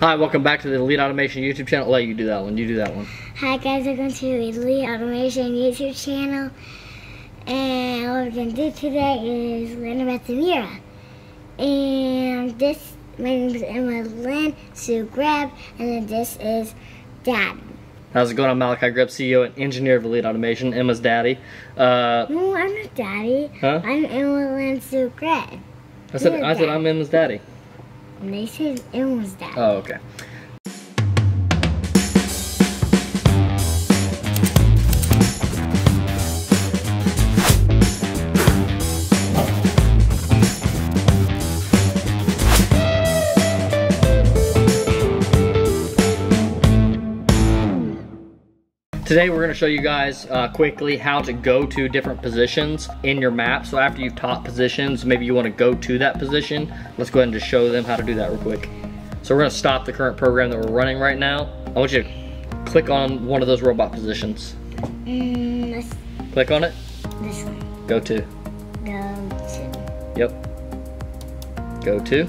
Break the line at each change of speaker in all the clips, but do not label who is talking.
Hi, welcome back to the Elite Automation YouTube channel. I'll let you do that one. You do that one.
Hi guys, welcome to the Elite Automation YouTube channel. And what we're gonna do today is learn about the MiR. And this, my name is Emmalyn, Sue Grab, and then this is Dad.
How's it going? I'm Malachi Greb, CEO and engineer of Elite Automation, Emma's daddy. Uh,
No, I'm not Daddy.
Huh?
I'm Emmalyn Sue Grab.
I said, I said. I'm Emma's daddy.
They said Emma's Dad.
Oh, okay. Today we're going to show you guys uh, quickly how to go to different positions in your map. So after you've taught positions, maybe you want to go to that position. Let's go ahead and just show them how to do that real quick. So we're going to stop the current program that we're running right now. I want you to click on one of those robot positions.
Mm, this,
Click on it,
this one.
go to.
Go to.
Yep. Go to.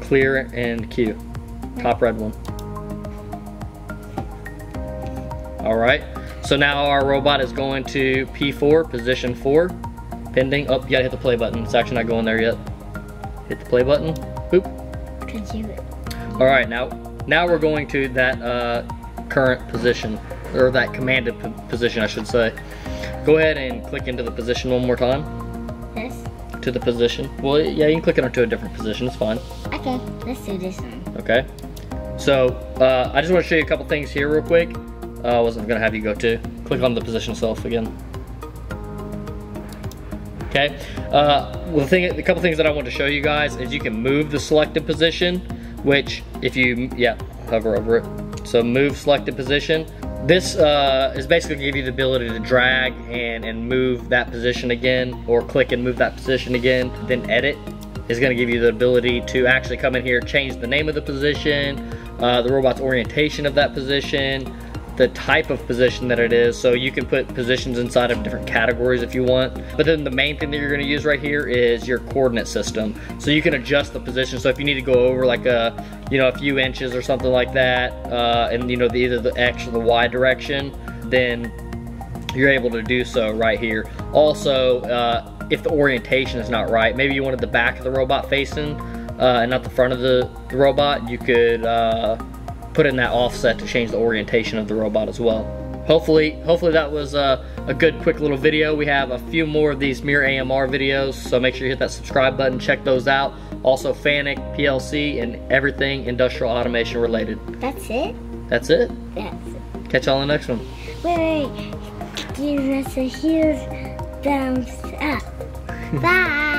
Clear and queue. Top red one. All right. So now our robot is going to P4, position four. Pending. Oh, you gotta hit the play button. It's actually not going there yet. Hit the play button. Boop.
Could you?
All right. Now, now we're going to that uh, current position, or that commanded position, I should say. Go ahead and click into the position one more time.
This?
To the position. Well, yeah, you can click it onto a different position. It's fine.
Okay, let's do this one.
Okay. So uh, I just want to show you a couple things here real quick. I wasn't gonna have you go to. Click on the position itself again. Okay. Uh, well, the thing, a couple things that I want to show you guys is you can move the selected position, which if you, yeah, hover over it. So move selected position. This uh, is basically give you the ability to drag and, and move that position again, or click and move that position again, then edit is to give you the ability to actually come in here, change the name of the position, uh, the robot's orientation of that position, the type of position that it is. So you can put positions inside of different categories if you want. But then the main thing that you're gonna use right here is your coordinate system. So you can adjust the position. So if you need to go over like a, you know, a few inches or something like that, uh, and you know, the, either the X or the Y direction, then you're able to do so right here. Also, uh, if the orientation is not right, maybe you wanted the back of the robot facing uh, and not the front of the, the robot, you could uh, put in that offset to change the orientation of the robot as well. Hopefully, hopefully that was uh, a good quick little video. We have a few more of these MiR AMR videos, so make sure you hit that subscribe button, check those out. Also Fanuc, PLC, and everything industrial automation related.
That's it?
That's it.
That's it.
Catch y'all in the next one.
Wait, wait. Give us a huge thumbs up. Bye.